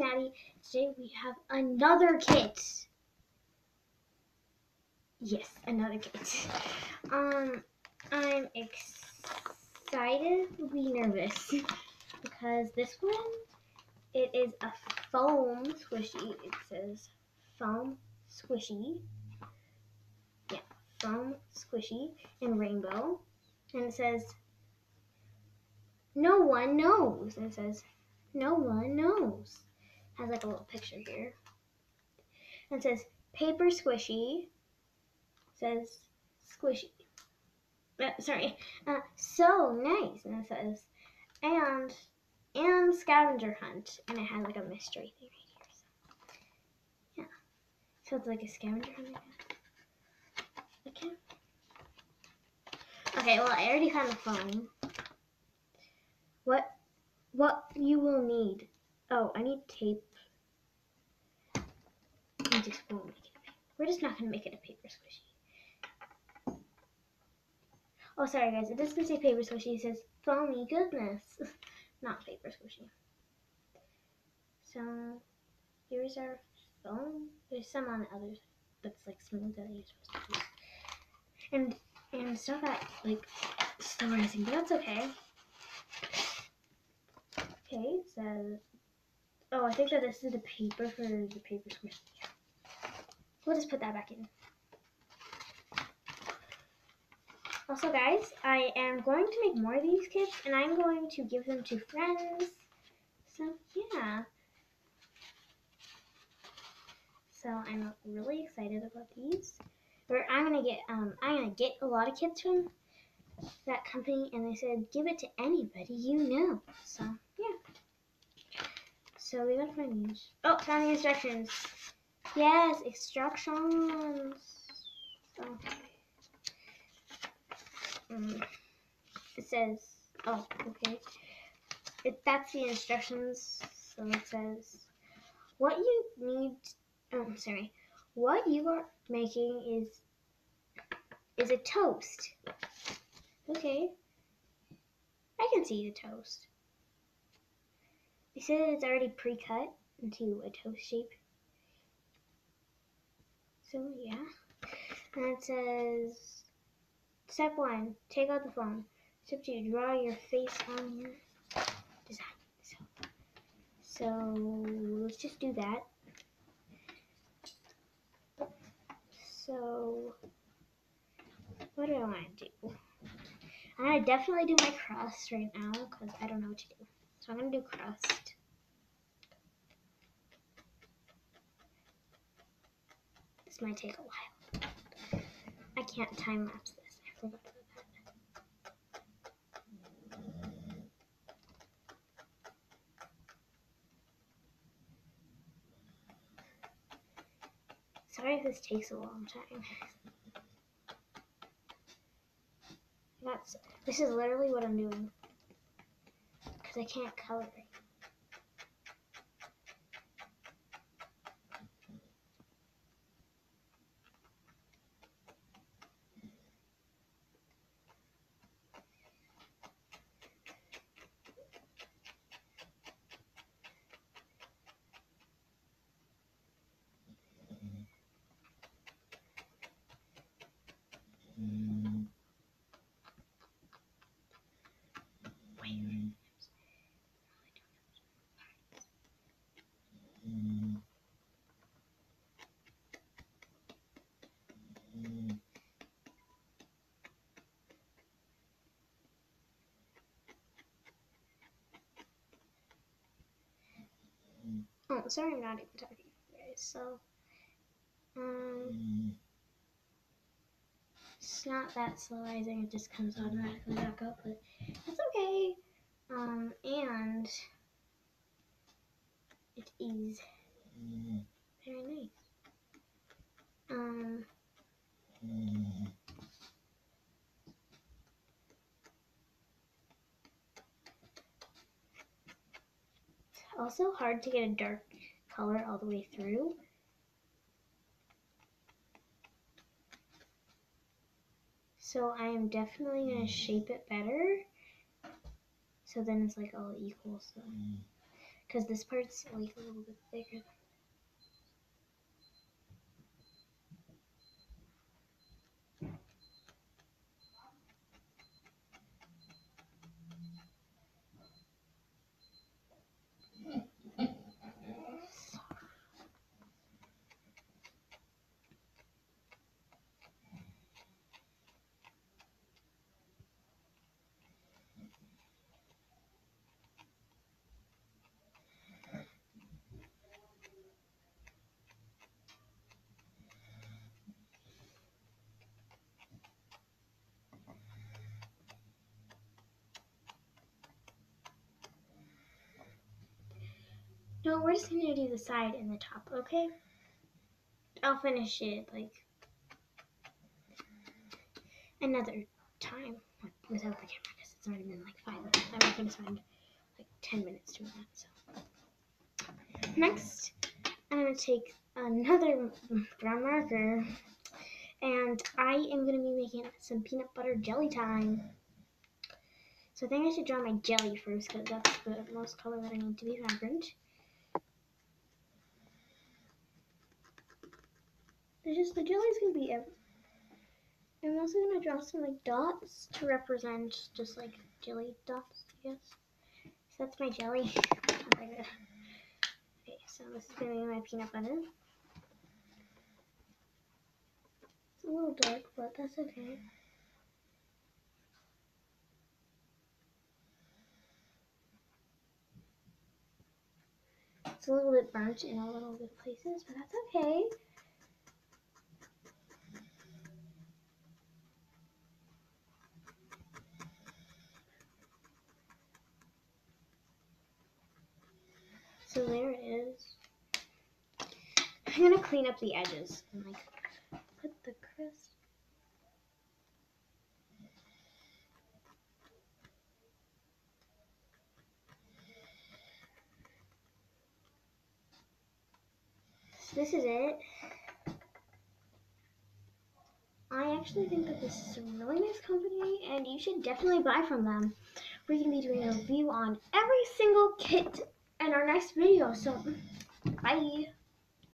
Maddie. Today we have another kit. Yes, another kit. Um, I'm excitedly nervous because this one, it is a foam squishy. It says foam squishy. Yeah, foam squishy and rainbow. And it says, no one knows. And it says, no one knows. Has like a little picture here. And says, paper squishy. says, squishy. Uh, sorry, uh, so nice. And it says, and, and scavenger hunt. And it has like a mystery thing right here. So, yeah. So it's like a scavenger hunt. Okay. Okay, well, I already found the phone. What, what you will need. Oh, I need tape. Just it. We're just not gonna make it a paper squishy. Oh, sorry guys, it doesn't say paper squishy. It says foamy goodness, not paper squishy. So here's our foam. There's some on the others that's like smooth that you're supposed to use. And and not that like still rising, but that's okay. Okay, so oh, I think that this is the paper for the paper squishy. We'll just put that back in. Also, guys, I am going to make more of these kits, and I'm going to give them to friends. So, yeah. So, I'm really excited about these. Or I'm gonna get um I'm gonna get a lot of kits from that company, and they said give it to anybody you know. So, yeah. So we gotta find these. Oh, found the instructions. Yes, instructions. Mm. It says, oh, okay. It, that's the instructions. So it says, what you need, oh, sorry. What you are making is, is a toast. Okay. I can see the toast. It says it's already pre-cut into a toast shape. So yeah. And it says step one, take out the phone. Step two, draw your face on your design. So, so let's just do that. So what do I want to do? I'm gonna definitely do my crust right now because I don't know what to do. So I'm gonna do crust. Might take a while. I can't time lapse this. I forgot about that. Sorry if this takes a long time. That's this is literally what I'm doing because I can't color. Oh, sorry, I'm not even talking to you guys. So, um, it's not that slow. It just comes automatically back up, but that's okay. Um, and is very nice. Um. It's also hard to get a dark color all the way through. So I am definitely going to shape it better. So then it's like all equal. So because this part's like a little bit bigger. No, we're just gonna do the side and the top, okay? I'll finish it like another time without the camera because it's already been like five minutes. I'm not gonna spend like ten minutes doing that. So next, I'm gonna take another brown marker, and I am gonna be making some peanut butter jelly time. So I think I should draw my jelly first because that's the most color that I need to be vibrant. It's just the jelly's gonna be. I'm also gonna draw some like dots to represent just like jelly dots, I guess. So that's my jelly. Okay, so this is gonna be my peanut butter. It's a little dark, but that's okay. It's a little bit burnt in a little bit places, but that's okay. So there it is. I'm gonna clean up the edges and like put the crust. So this is it. I actually think that this is a really nice company and you should definitely buy from them. We're going to be doing a review on every single kit in our next video. So, bye.